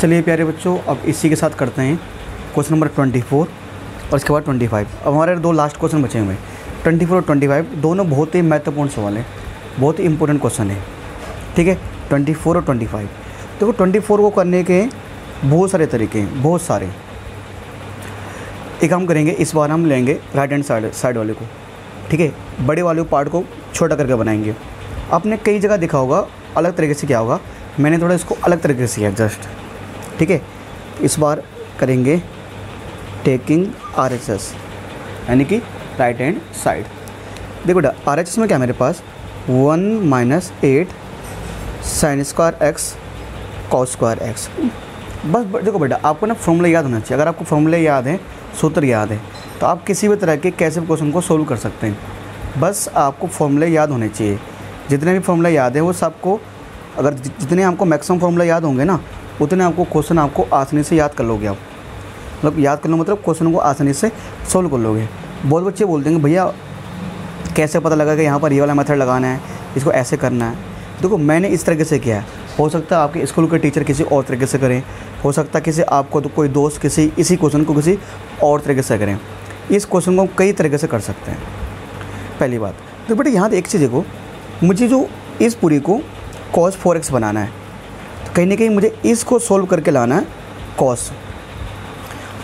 चलिए प्यारे बच्चों, अब इसी के साथ करते हैं क्वेश्चन नंबर ट्वेंटी फोर और इसके बाद ट्वेंटी फाइव। अब हमारे दो लास्ट क्वेश्चन बचे हुए ट्वेंटी फोर और ट्वेंटी फाइव दोनों बहुत ही महत्वपूर्ण सवाल हैं, बहुत ही इंपॉर्टेंट क्वेश्चन है। ठीक है? ट्वेंटी फोर और ट्वेंटी फाइव। देखो, ट्वेंटी फोर को करने के बहुत सारे तरीके हैं, बहुत सारे। एक हम करेंगे, इस बार हम लेंगे राइट हैंड साइड साइड वाले को। ठीक है? बड़े वाले पार्ट को छोटा करके बनाएँगे। आपने कई जगह देखा होगा, अलग तरीके से क्या होगा। मैंने थोड़ा इसको अलग तरीके से किया जस्ट ठीक है? इस बार करेंगे टेकिंग आर एच एस यानी कि राइट हैंड साइड देखो बेटा आर एच एस में क्या मेरे पास? One minus eight sine square x cos square x बस देखो बेटा, आपको ना फॉर्मूला याद होना चाहिए। अगर आपको फॉर्मूले याद हैं, सूत्र याद है तो आप किसी भी तरह के कैसे क्वेश्चन को सोल्व कर सकते हैं। बस आपको फॉर्मूले याद होने चाहिए। जितने भी फॉर्मूला याद है, वो सबको, अगर जितने आपको मैक्सिमम फॉर्मूला याद होंगे ना उतने आपको क्वेश्चन आपको आसानी से याद कर लोगे आप। मतलब याद करना मतलब क्वेश्चन को आसानी से सोल्व कर लोगे। बहुत बच्चे बोलते हैं भैया, कैसे पता लगा कि यहाँ पर ये वाला मेथड लगाना है, इसको ऐसे करना है? देखो, मैंने इस तरीके से किया है। हो सकता है आपके स्कूल के टीचर किसी और तरीके से करें। हो सकता है किसी आपको तो कोई दोस्त किसी, इसी क्वेश्चन को किसी और तरीके से करें। इस क्वेश्चन को कई तरीके से कर सकते हैं। पहली बात तो बेटे यहाँ एक चीज़ देखो, मुझे जो इस पूरी को कॉस फोर एक्स बनाना है कहीं ना कहीं मुझे इसको सोल्व करके लाना है कॉस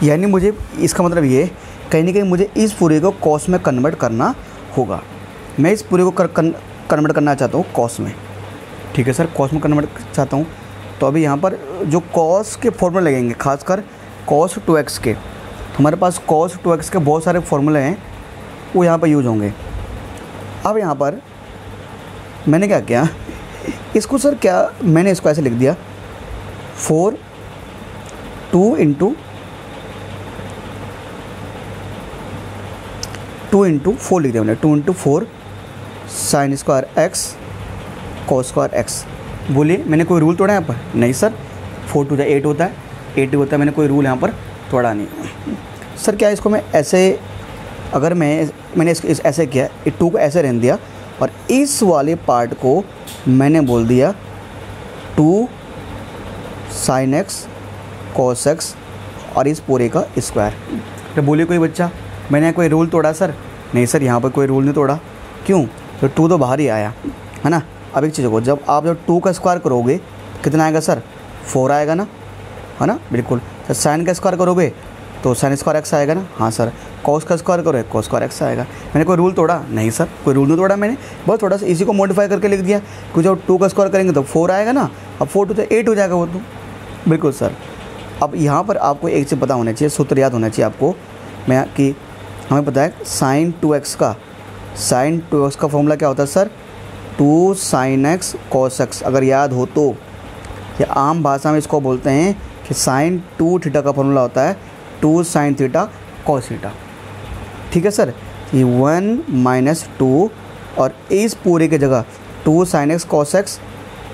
यानी मुझे इसका मतलब ये कहीं ना कहीं मुझे इस पूरे को कॉस में कन्वर्ट करना होगा। मैं इस पूरे को कर, कन, कन्वर्ट करना चाहता हूँ कॉस में। ठीक है सर? कॉस में कन्वर्ट चाहता हूँ। तो अभी यहाँ पर जो कॉस के फॉर्मूले लगेंगे खासकर कॉस टू एक्स के हमारे पास कॉस टू एक्स के बहुत सारे फॉर्मूले हैं वो यहाँ पर यूज़ होंगे। अब यहाँ पर मैंने क्या किया? इसको सर क्या मैंने इसको ऐसे लिख दिया? Four two into two into four लिख दिया मैंने। Two into four sine square x cos square x. बोलिए, मैंने कोई रूल तोड़ा यहाँ पर? नहीं सर। फोर टू एट होता है। एट होता है, मैंने कोई रूल यहाँ पर तोड़ा नहीं। सर क्या इसको मैं ऐसे, अगर मैं मैंने इसको इस, ऐसे किया टू को ऐसे रहने दिया और इस वाले पार्ट को मैंने बोल दिया two sine x cos x और इस पूरे का स्क्वायर तो बोलिए कोई बच्चा, मैंने कोई रूल तोड़ा सर नहीं सर यहाँ पर कोई रूल नहीं तोड़ा. क्यों? तो टू तो बाहर ही आया, है ना? अब एक चीज़ को, जब आप जब टू का स्क्वायर करोगे, कितना आएगा सर फोर आएगा ना? है ना? बिल्कुल. सर साइन का स्क्वायर करोगे तो साइन स्क्वायर एक्स आएगा ना? हाँ सर। कॉस का स्क्वायर करो कॉस स्क्वायर एक्स आएगा। मैंने कोई रूल तोड़ा? नहीं सर। कोई रूल नहीं तोड़ा मैंने। बस थोड़ा सा इसी को मॉडिफाई करके लिख दिया। क्योंकि जब टू का स्क्वायर करेंगे तो फोर आएगा ना? अब फोर टू तो एट हो जाएगा वो तो। बिल्कुल सर। अब यहाँ पर आपको एक चीज़ पता होना चाहिए, सूत्र याद होना चाहिए आपको। मैं कि हमें पता है साइन टू एक्स का। साइन टू एक्स का फॉर्मूला क्या होता है sir? Two sine x cos x अगर याद हो तो। या आम भाषा में इसको बोलते हैं कि साइन टू थीटा का फॉर्मूला होता है। Two sine theta cos theta. ठीक है सर? ये वन माइनस टू और इस पूरे की जगह two sine x cos x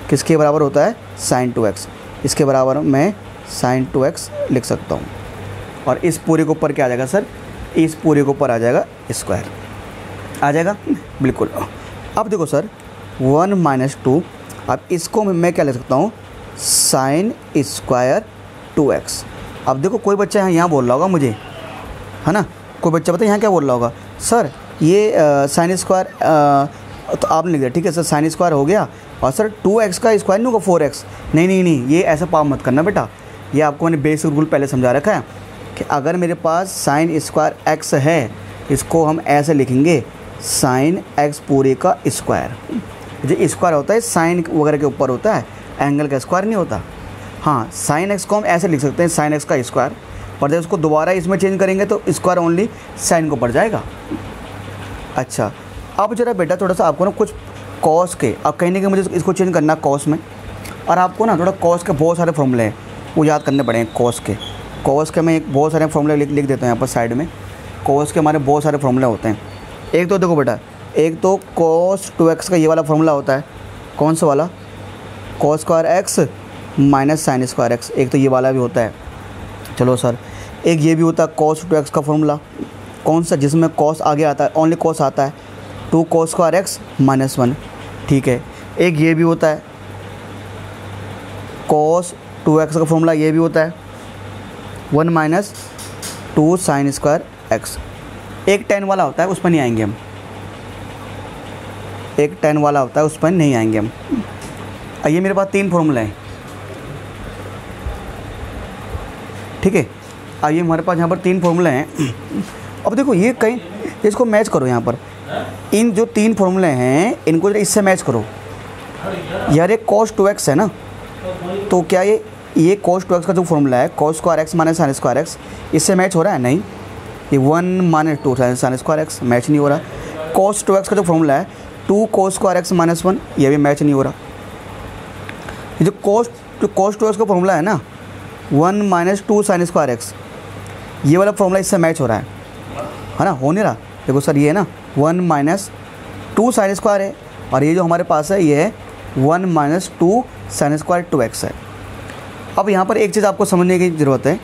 किसके बराबर होता है? Sine two x. इसके बराबर मैं साइन टू एक्स लिख सकता हूँ। और इस पूरे के ऊपर क्या आ जाएगा सर? इस पूरे के ऊपर आ जाएगा स्क्वायर। आ जाएगा? बिल्कुल। अब देखो सर, वन माइनस टू, अब इसको मैं क्या लिख सकता हूँ? Sine square two x. अब देखो, कोई बच्चा यहाँ यहाँ बोल रहा होगा मुझे। है ना? कोई बच्चा पता यहाँ क्या बोल रहा होगा? सर, ये साइन स्क्वायर तो आपने लिख दिया ठीक है, सर साइन स्क्वायर हो गया। और सर टू एक्स का स्क्वायर नहीं होगा फोर एक्स नहीं नहीं नहीं, ये ऐसा पाप मत करना बेटा। ये आपको मैंने बेसिक रूल पहले समझा रखा है कि अगर मेरे पास साइन स्क्वायर एक्स है, इसको हम ऐसे लिखेंगे साइन एक्स पूरे का स्क्वायर जो स्क्वायर होता है साइन वगैरह के ऊपर होता है एंगल का स्क्वायर नहीं होता। हाँ साइन एक्स को हम ऐसे लिख सकते हैं साइन एक्स का स्क्वायर पर जब उसको दोबारा इसमें चेंज करेंगे तो स्क्वायर ओनली साइन को पड़ जाएगा। अच्छा अब जरा बेटा थोड़ा सा आपको ना कुछ कॉस के, अब कहने के मुझे इसको चेंज करना कॉस में, और आपको ना थोड़ा कॉस के बहुत सारे फॉर्मूले हैं, वो याद करने पड़ेंगे कॉस के। कॉस के मैं एक बहुत सारे फॉर्मूले लिख लिख देता हूँ यहाँ पर साइड में। कॉस के हमारे बहुत सारे फॉर्मूले होते हैं। एक तो देखो बेटा, एक तो कॉस टू एक्स का ये वाला फॉर्मूला होता है, कौन सा वाला? Cos square x minus sine square x, एक तो ये वाला भी होता है। चलो सर, एक ये भी होता है कॉस टू एक्स का फॉर्मूला कौन सा, जिसमें कॉस आगे आता है ओनली कॉस आता है two cos square x minus one ठीक है। एक ये भी होता है कॉस टू एक्स का फॉर्मूला ये भी होता है one minus two sine square x एक टेन वाला होता है, उस पर नहीं आएँगे हम। एक टेन वाला होता है, उस पर नहीं आएँगे हम। ये मेरे पास तीन फॉर्मूला हैं। ठीक है? आइए, हमारे पास यहाँ पर तीन फॉर्मूले हैं। अब देखो, ये कहीं, इसको मैच करो यहाँ पर। इन जो तीन फॉर्मूले हैं, इनको इससे मैच करो। यार, ये कॉस टू एक्स है ना? तो क्या ये ये कॉस टू एक्स का जो फॉर्मूला है cos square x minus sine square x इससे मैच हो रहा है? नहीं। ये one minus two sine square x match नहीं हो रहा। कॉस टू एक्स का जो फॉर्मूला है two cos square x minus one ये भी मैच नहीं हो रहा। ये जो कॉस जो कॉस टू एक्स का फॉर्मूला है ना one minus two sine square x. ये वाला फॉर्मूला इससे मैच हो रहा है। है ना? हो नहीं रहा? देखो सर, ये है ना? One minus two sine square है। और ये जो हमारे पास है, ये है one minus two sine square two x है। अब यहाँ पर एक चीज़ आपको समझने की ज़रूरत है।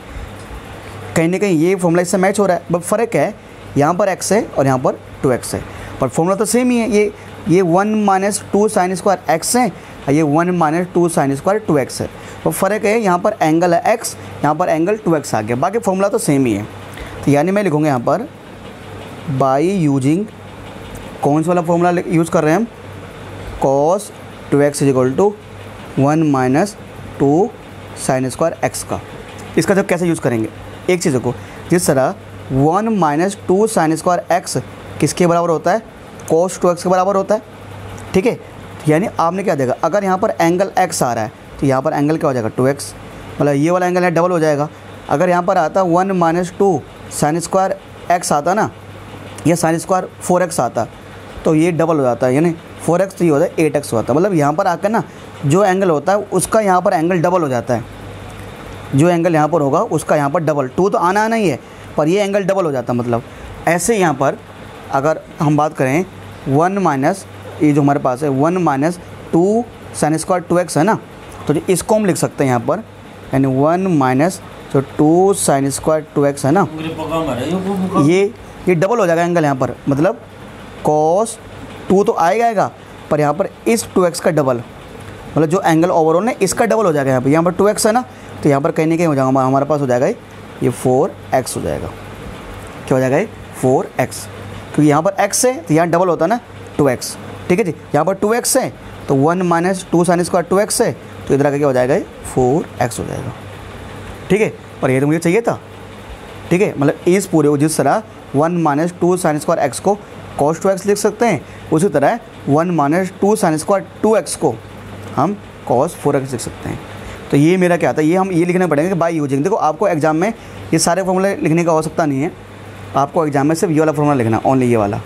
कहीं ना कहीं ये फॉर्मूला इससे मैच हो रहा है। बट फ़र्क है, यहाँ पर एक्स है और यहाँ पर टू एक्स है। पर फॉर्मूला तो सेम ही है। ये ये one minus two sine square x है। ये one minus two sine square two x है। तो फ़र्क है, यहाँ पर एंगल है एक्स यहाँ पर एंगल टू एक्स आ गया। बाकी फॉर्मूला तो सेम ही है। तो यानी मैं लिखूँगा यहाँ पर बाई यूजिंग कौन सा वाला फॉर्मूला यूज़ कर रहे हैं हम? Cos two x is equal to one minus two sine square x का। इसका जब कैसे यूज़ करेंगे? एक चीज़ को जिस तरह one minus two sine square x किसके बराबर होता है? कॉस टू एक्स के बराबर होता है। ठीक है? यानी आपने क्या देखा? अगर यहाँ पर एंगल एक्स आ रहा है तो यहाँ पर एंगल क्या हो जाएगा? टू एक्स मतलब ये वाला एंगल है डबल हो जाएगा। अगर यहाँ पर आता one minus two sine square x आता ना, या साइन स्क्वायर फोर एक्स आता तो ये डबल हो जाता है। यानी फोर एक्स तो ये होता है एट एक्स होता है। मतलब यहाँ पर आकर ना, जो एंगल होता है, उसका यहाँ पर एंगल डबल हो जाता है। जो एंगल यहाँ पर होगा, उसका यहाँ पर डबल टू तो आना आना ही है, पर ये एंगल डबल हो जाता है मतलब। ऐसे यहाँ पर अगर हम बात करें वन माइनस ये जो हमारे पास है one minus two sine square two x है ना? तो जो इसको हम लिख सकते हैं यहाँ पर। यानी वन माइनस जो two sine square two x है ना? ये ये डबल हो जाएगा एंगल यहाँ पर। मतलब कॉस टू तो आएगा आएगा पर यहाँ पर इस टू एक्स का डबल मतलब जो एंगल ओवरऑल है इसका डबल हो जाएगा यहाँ पर। यहाँ पर टू एक्स है ना? तो यहाँ पर कहीं ना कहीं हो जाएगा हमारे पास हो जाएगा ये फोर एक्स हो जाएगा। क्या हो जाएगा ये? फोर एक्स क्योंकि यहाँ पर एक्स है तो यहाँ डबल होता है ना टू एक्स ठीक है जी? यहाँ पर टू एक्स है तो one minus two sine square two x है तो इधर आगे क्या हो जाएगा फोर एक्स हो जाएगा। ठीक है? पर ये तो मुझे चाहिए था। ठीक है? मतलब इस पूरे को जिस तरह one minus two sine square x को कॉस टू एक्स लिख सकते हैं, उसी तरह one minus two sine square two x को हम कॉस फोर एक्स लिख सकते हैं। तो ये मेरा क्या था? ये हम ये लिखना पड़ेगा बाई यूजिंग देखो, आपको एग्ज़ाम में ये सारे फॉर्मूले लिखने का आवश्यकता नहीं है। आपको एग्ज़ाम में सिर्फ़ ये वाला फॉर्मूला लिखना ओनली ये वाला।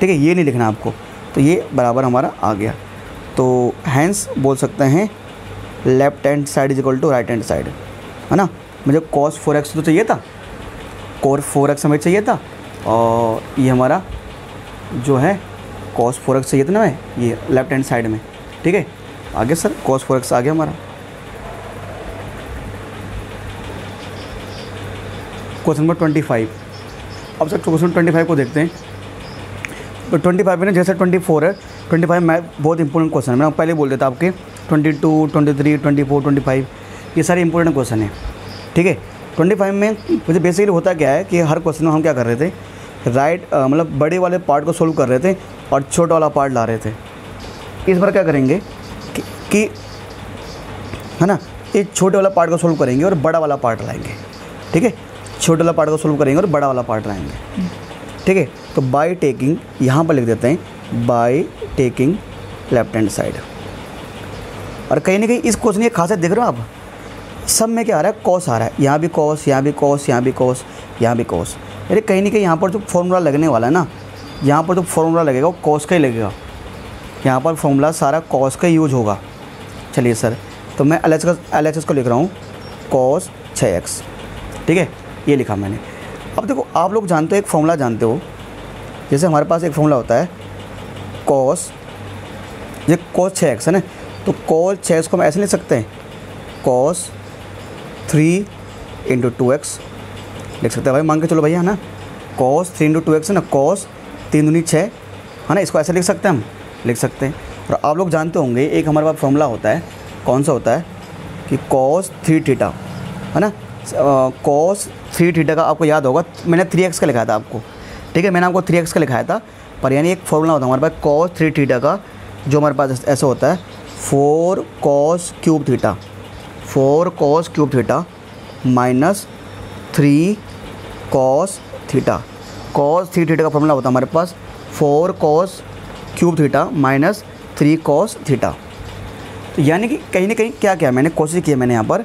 ठीक है? ये नहीं लिखना आपको। तो ये बराबर हमारा आ गया। तो हैंस बोल सकते हैं left hand side is equal to right hand side है ना? मुझे कॉस फोर एक्स तो चाहिए था। कोर फोर एक्स हमें चाहिए था। और ये हमारा जो है कॉस फोर एक्स चाहिए था ना मैं ये लेफ़्ट हैंड साइड में, ठीक है? आगे सर कॉस फोर एक्स आ गया हमारा। क्वेश्चन नंबर ट्वेंटी फाइव अब सर क्वेश्चन ट्वेंटी फाइव को देखते हैं। ट्वेंटी फाइव में ना जैसे ट्वेंटी फोर है ट्वेंटी फाइव मैं बहुत इंपॉर्टेंट क्वेश्चन है। मैं पहले बोल देता आपके twenty two twenty three twenty four twenty five ये सारे इंपॉर्टेंट क्वेश्चन हैं। ठीक है? ट्वेंटी फाइव में मुझे बेसिकली होता क्या है कि हर क्वेश्चन में हम क्या कर रहे थे? राइट मतलब बड़े वाले पार्ट को सोल्व कर रहे थे और छोटा वाला पार्ट ला रहे थे। इस बार क्या करेंगे कि, कि है ना एक छोटे वाला पार्ट को सोल्व करेंगे और बड़ा वाला पार्ट लाएँगे। ठीक है? छोटे वाला पार्ट को सोल्व करेंगे और बड़ा वाला पार्ट लाएँगे। ठीक है? तो बाई टेकिंग यहाँ पर लिख देते हैं by taking left hand side और कहीं ना कहीं इस क्वेश्चन की खासियत देख रहे हो आप? सब में क्या आ रहा है? कॉस आ रहा है। यहाँ भी कॉस यहाँ भी कॉस यहाँ भी कॉस यहाँ भी कॉस अरे कहीं ना कहीं यहाँ पर जो फॉर्मूला लगने वाला है ना, यहाँ पर जो फॉर्मूला लगेगा वो कॉस का ही लगेगा। यहाँ पर फॉर्मूला सारा कॉस का यूज़ होगा। चलिए सर तो मैं एल का एल को लिख रहा हूँ। कॉस छः एक्स ठीक है? ये लिखा मैंने। अब देखो, आप लोग जानते हो, एक फॉर्मूला जानते हो जैसे हमारे पास एक फॉर्मूला होता है कॉस ये कॉस छः एक्स है ना? तो कॉस छः एक्स को हम ऐसे लिख सकते हैं। Cos three into two x लिख सकते हैं भाई, मान के चलो भैया, है ना? Cos three into two x है ना? कॉस तीन दूनी छः है ना? इसको ऐसे लिख सकते हैं हम, लिख सकते हैं। और आप लोग जानते होंगे, एक हमारे पास फॉर्मूला होता है, कौन सा होता है? कि कॉस थ्री थीटा है ना? कॉस थ्री थीटा का आपको याद होगा, मैंने थ्री एक्स का लिखा था आपको। ठीक है, मैंने आपको थ्री एक्स का लिखाया था, पर यानी एक फॉर्मूला होता है हमारे पास कॉस थ्री थीटा का, जो हमारे पास ऐसा होता है four cos cube theta four cos cube theta minus three cos theta cos three theta का फॉर्मूला होता है हमारे पास four cos cube theta minus three cos theta तो यानी कि कहीं ना कहीं क्या क्या मैंने, कोशिश की है मैंने यहाँ पर,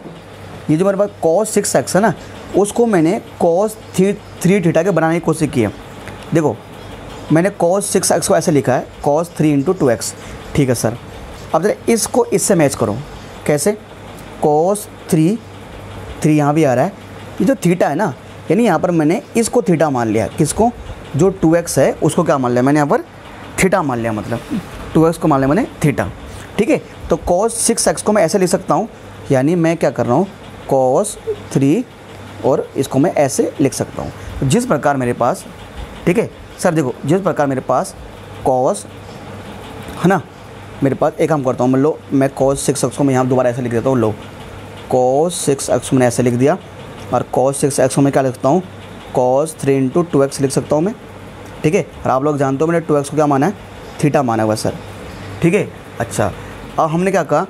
ये जो हमारे पास कॉस सिक्स एक्स है ना, उसको मैंने कॉस थ्री थ्री थीटा के बनाने की कोशिश की है। देखो, मैंने कॉस सिक्स एक्स को ऐसे लिखा है cos three into two x ठीक है सर अब जरा इसको इससे मैच करो। कैसे? कॉस थ्री थ्री यहाँ भी आ रहा है। ये जो थीटा है ना, यानी यहाँ पर मैंने इसको थीटा मान लिया। किसको? जो टू एक्स है, उसको क्या मान लिया मैंने यहाँ पर? थीटा मान लिया मतलब टू एक्स को मान लिया मैंने थीटा ठीक है? तो कॉस सिक्स एक्स को मैं ऐसे लिख सकता हूँ, यानी मैं क्या कर रहा हूँ? कॉस थ्री और इसको मैं ऐसे लिख सकता हूँ। जिस प्रकार मेरे पास ठीक है? सर, देखो, जिस प्रकार मेरे पास कॉस है ना? मेरे पास, एक काम करता हूँ, मान लो, मैं कॉस सिक्स एक्स को मैं यहाँ दोबारा ऐसे लिख देता हूँ, लो। कॉस सिक्स एक्स मैंने ऐसे लिख दिया, और कॉस सिक्स एक्स को मैं क्या लिखता हूँ? Cos three into two x लिख सकता हूँ मैं, ठीक है? और आप लोग जानते हो मैंने टू एक्स को क्या माना है? थीटा माना हुआ सर। ठीक है? अच्छा अब हमने क्या कहा?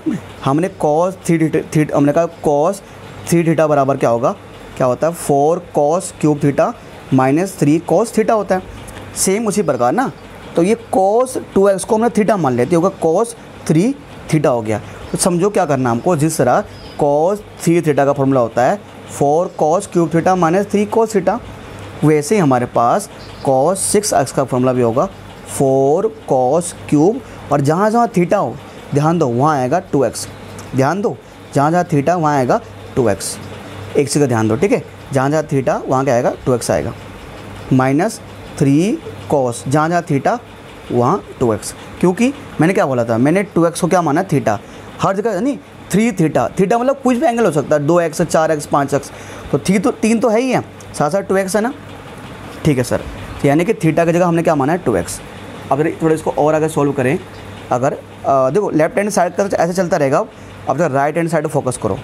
हमने कॉस थ्री थी हमने कहा कॉस थ्री थीटा बराबर क्या होगा? क्या होता है? Four cos cube theta minus three cos theta होता है। सेम उसी प्रकार ना? तो ये कॉस टू एक्स को हमने थीटा मान लेते होगा कॉस थ्री थीटा हो गया। तो समझो क्या करना हमको, जिस तरह कॉस थ्री थीटा का फॉर्मूला होता है four cos cube theta minus three cos theta, वैसे ही हमारे पास कॉस सिक्स एक्स का फॉर्मूला भी होगा फोर कॉस क्यूब और जहाँ जहाँ थीटा हो, ध्यान दो, वहाँ आएगा टू एक्स ध्यान दो, जहाँ जहाँ थीटा, वहाँ आएगा टू एक्स एक चीज़ का ध्यान दो, ठीक है? जहाँ जहाँ थीटा वहाँ क्या आएगा? टू एक्स आएगा। माइनस थ्री कॉस जहाँ जहाँ थीटा वहाँ टू एक्स। क्योंकि मैंने क्या बोला था? मैंने टू एक्स को क्या माना? थीटा। हर जगह नहीं थ्री थीटा। थीटा मतलब कुछ भी एंगल हो सकता है। दो एक्स चार एक्स पाँच एक्स। तो थी तो तीन तो है ही है। साथ साथ टू एक्स है ना? ठीक है सर। तो यानी कि थीटा की जगह हमने क्या माना है? Two x. अब थोड़ा इसको और अगर सॉल्व करें। अगर आ, देखो लेफ़्ट हैंड साइड का ऐसे चलता रहेगा। अब जब राइट हैंड साइड फोकस करो।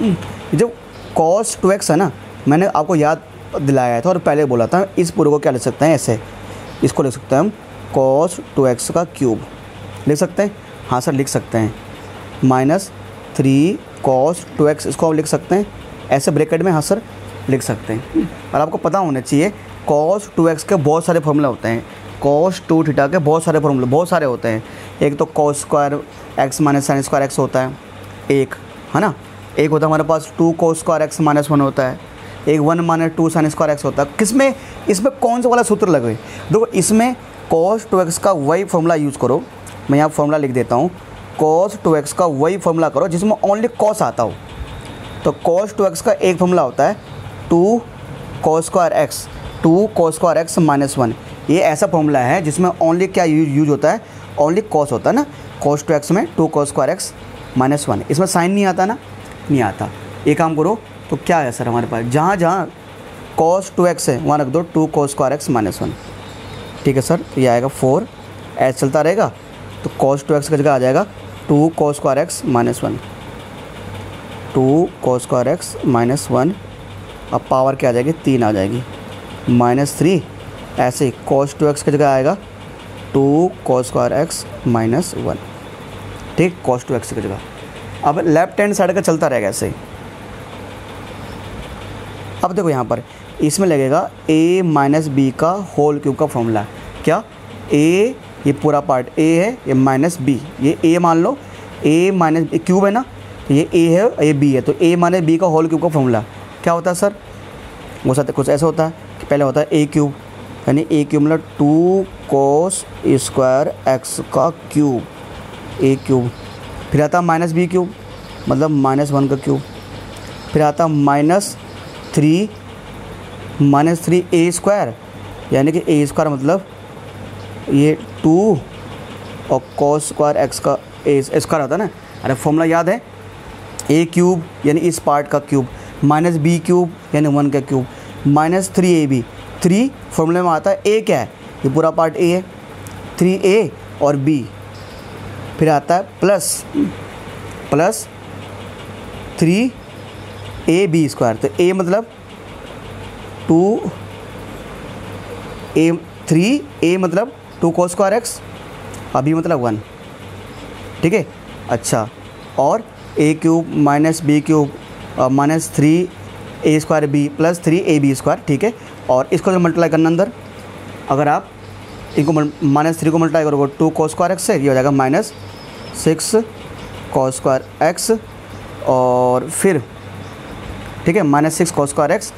हम्म, जो कॉस टू एक्स है ना? मैंने आपको याद दिलाया था और पहले बोला था, इस पूरे को क्या लिख सकते हैं? ऐसे। इसको लिख सकते हैं हम कॉस टू एक्स का क्यूब लिख सकते हैं? हाँ सर, लिख सकते हैं। Minus three cos two x इसको आप लिख सकते हैं? ऐसे ब्रैकेट में हाँ सर, लिख सकते हैं। और आपको पता होना चाहिए कॉस टू एक्स के बहुत सारे फॉर्मूले होते हैं। कॉस टू थीटा के बहुत सारे फॉर्मूले बहुत सारे होते हैं। एक तो cos square x minus sine square x होता है, एक, है ना? एक होता है हमारे पास टू को स्क्वायर एक्स माइनस वन होता है। एक one minus two sine square x होता है। किसमें? इसमें कौन सा वाला सूत्र लगे देखो, इसमें कॉस टू एक्स का वही फॉर्मूला यूज़ करो। मैं यहाँ फॉर्मूला लिख देता हूँ। कॉस टू एक्स का वही फॉर्मूला करो, जिसमें ओनली कॉस आता हो। तो कॉस टू एक्स का एक फॉर्मूला होता है two cos square x two cos square x minus one ये ऐसा फॉर्मूला है जिसमें ओनली क्या यूज़ होता है? ओनली कॉस होता है ना? कॉस टू एक्स में two cos square x minus one इसमें साइन नहीं आता ना? नहीं आता। एक काम करो तो क्या है सर हमारे पास? जहाँ जहाँ कॉस टू एक्स है, वहाँ रख दो two cos square x minus one ठीक है सर? तो ये आएगा फोर एच चलता रहेगा तो कॉस टू एक्स का जगह आ जाएगा two cos square x minus one two cos square x minus one अब पावर क्या आ जाएगी? तीन आ जाएगी। माइनस थ्री ऐसे ही कॉस टू एक्स की जगह आएगा two cos square x minus one ठीक? कॉस टू एक्स की जगह। अब लेफ़्ट हैंड साइड का चलता रहेगा ऐसे अब देखो यहाँ पर, इसमें लगेगा ए माइनस बी का होल क्यूब का फॉर्मूला क्या? ए ये पूरा पार्ट ए है, ये माइनस बी ये ए मान लो ए माइनस क्यूब है ना? तो ये ए है, ये बी है तो ए माइनस बी का होल क्यूब का फॉर्मूला क्या होता है सर? वो साथ कुछ ऐसा होता है कि पहले होता है ए क्यूब यानी ए क्यूब मतलब टू कोस स्क्वायर एक्स का क्यूब ए क्यूब फिर आता माइनस बी क्यूब मतलब माइनस वन का क्यूब फिर आता minus three minus three a square यानी कि ए स्क्वायर मतलब ये टू और कॉस स्क्वायर एक्स का ए स्क्वायर आता है ना? अरे फॉर्मूला याद है? ए क्यूब यानी इस पार्ट का क्यूब माइनस बी क्यूब यानी वन का cube minus three a b three फॉर्मूले में आता है ए क्या है? ये पूरा पार्ट ए है. थ्री ए और बी फिर आता है plus plus three a b square. तो ए मतलब टू, ए थ्री, ए मतलब टू को स्क्वायर एक्स अभी मतलब वन। ठीक है? अच्छा। और a cube minus b cube minus three a square b plus three a b square. ठीक है? और इसको जो मल्टीप्लाई करना अंदर। अगर आप इनको माइनस थ्री को मल्टीप्लाई करोगे टू को स्क्वायर एक्स से, ये हो जाएगा माइनस सिक्स को स्क्वायर एक्स और फिर, ठीक है, माइनस सिक्स को स्क्वायर एक्स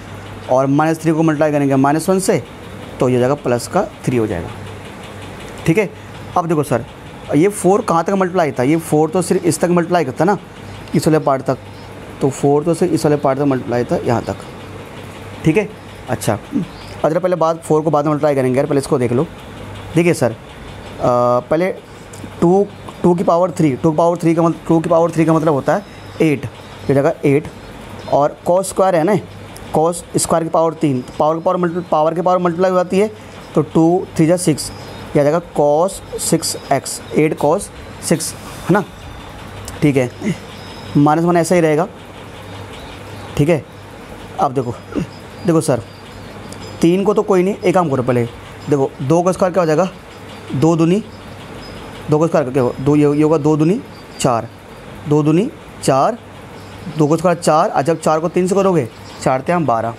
और माइनस थ्री को मल्टीप्लाई करेंगे माइनस वन से तो ये हो जाएगा प्लस का थ्री हो जाएगा। ठीक है? अब देखो सर, ये फोर कहाँ तक मल्टीप्लाई था? ये फोर तो सिर्फ़ इस तक मल्टीप्लाई करता ना, इस वाले पार्ट तक। तो फोर तो सिर्फ़ इस वाले पार्ट तक मल्टीप्लाई था, यहाँ तक। ठीक है? अच्छा। अगर पहले बात फोर को बाद में मल्टीप्लाई करेंगे यार पहले इसको देख लो। देखिए सर पहले टू टू की power three, two power three का मतलब टू की पावर थ्री का मतलब होता है एट, ये जगह एट, और कॉस स्क्वायर है ना कॉस स्क्वायर की पावर तीन, पावर की पावर मल्टी पावर की पावर मल्टीप्लाई हो जाती है तो टू, थ्री जा सिक्स यह जाएगा cos six x, eight cos six, है ना? ठीक है, माइनस वन ऐसा ही रहेगा, ठीक है? अब देखो देखो सर, तीन को तो कोई नहीं, एक काम करो पहले देखो, दो का स्क्वायर क्या हो जाएगा? दो दुनी, दो का स्क्वायर क्या हो, दो, ये होगा दो दुनी, चार। दो दुनी, चार, दो का स्क्वायर चार, और जब चार को तीन से करोगे चार ते हम बारह।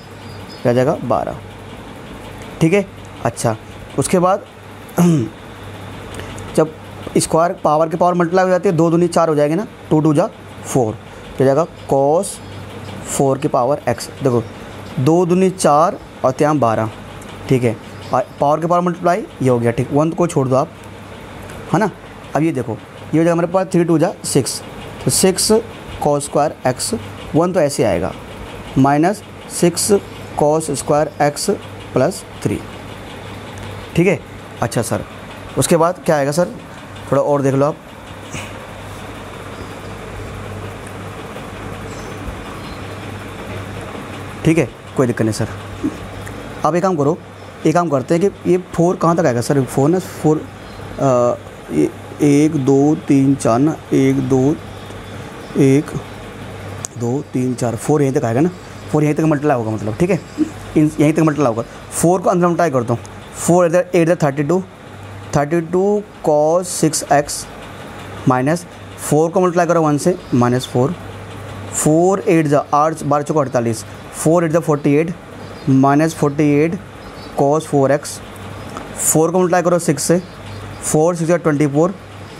क्या जाएगा? बारह। ठीक है? अच्छा। उसके बाद, जब स्क्वायर पावर के पावर मल्टीप्लाई हो जाती है, दो दूनी चार हो जाएगी ना टू टू जा फोर क्या जाएगा? कॉस फोर की पावर एक्स देखो, दो दूनी चार, और त्याम बारह। ठीक है? पावर के पावर मल्टीप्लाई ये हो गया, ठीक। वन को छोड़ दो आप, है ना? अब ये देखो, ये हो जाएगा मेरे पास थ्री टू जा सिक्स तो six cos square x one तो ऐसे आएगा। Minus six cos square x plus three ठीक है? अच्छा सर उसके बाद क्या आएगा सर थोड़ा और देख लो आप। ठीक है? कोई दिक्कत नहीं सर आप एक काम करो एक काम करते हैं कि ये फोर कहाँ तक आएगा? सर, फोर ना, फोर एक, दो, तीन, चार ना, एक, दो एक, दो, तीन, चार, फोर यहीं तक आएगा ना? फोर यहीं तक मल्टीप्लाई होगा मतलब ठीक है? इन, यहीं तक मल्टीप्लाई होगा। फोर को अंदर मल्टीप्लाई करता हूँ। फोर इधर eight eight thirty two thirty two cos six x minus four को मल्टीप्लाई करो वन से माइनस फोर फोर एट ज, आठ, बारह चौको अड़तालीस। Four eight the forty eight minus forty eight cos four x four को मल्टीप्लाई करो सिक्स से four six twenty four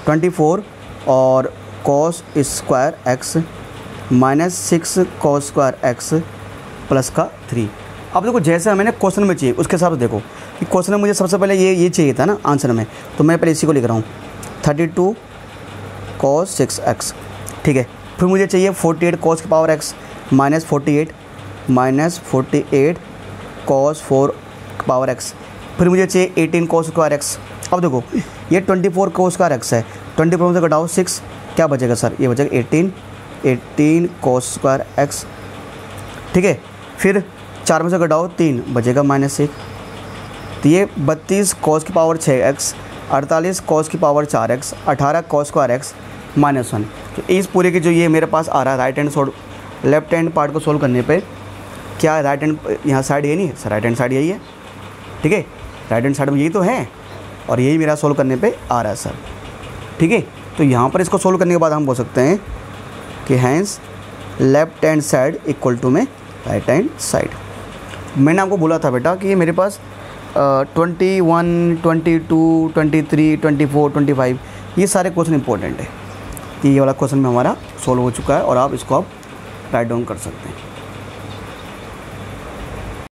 twenty four और cos square x minus six cos square x plus का थ्री अब देखो, जैसे हमें क्वेश्चन में चाहिए, उसके हिसाब से देखो कि क्वेश्चन में मुझे सबसे पहले ये ये चाहिए था ना आंसर में। तो मैं पहले इसी को लिख रहा हूँ। Thirty two cos six x ठीक है? फिर मुझे चाहिए फोर्टी एट कॉस की power x minus forty eight minus forty eight cos four power x, फिर मुझे चाहिए एटीन कॉस स्क्वायर एक्स अब देखो, ये twenty four cos square x है। ट्वेंटी फोर में से घटाओ सिक्स क्या बचेगा सर? ये बचेगा eighteen eighteen cos square x ठीक है? फिर चार में से घटाओ तीन, बचेगा माइनस एक। तो ये बत्तीस कॉस की पावर छः एक्स अड़तालीस कॉस की पावर चार एक्स अठारह cos square x minus one तो इस पूरे की जो ये मेरे पास आ रहा है right hand side left hand part को सोल्व करने पे, क्या राइट हैंड यहाँ साइड ये नहीं है? सर राइट हैंड साइड यही है। ठीक है? राइट हैंड साइड में यही तो है और यही मेरा सोल्व करने पे आ रहा है सर ठीक है? तो यहाँ पर इसको सोल्व करने के बाद हम बोल सकते हैं कि hence left hand side equal to में राइट हैंड साइड मैंने आपको बोला था बेटा कि मेरे पास twenty one twenty two twenty three twenty four twenty five ये सारे क्वेश्चन इंपॉर्टेंट है। ये वाला क्वेश्चन में हमारा सोल्व हो चुका है और आप इसको आप राइट डाउन कर सकते हैं।